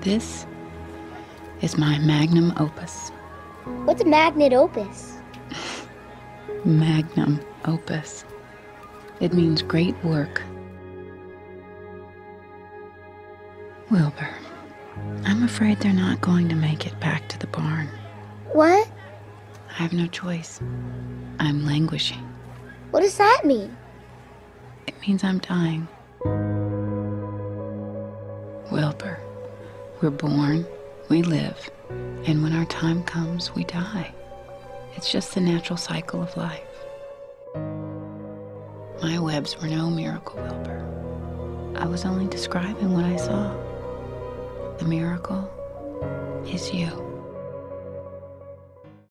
This is my magnum opus. What's a magnet opus? Magnum opus. It means great work. Wilbur, I'm afraid they're not going to make it back to the barn. What? I have no choice. I'm languishing. What does that mean? It means I'm dying. We're born, we live, and when our time comes, we die. It's just the natural cycle of life. My webs were no miracle, Wilbur. I was only describing what I saw. The miracle is you.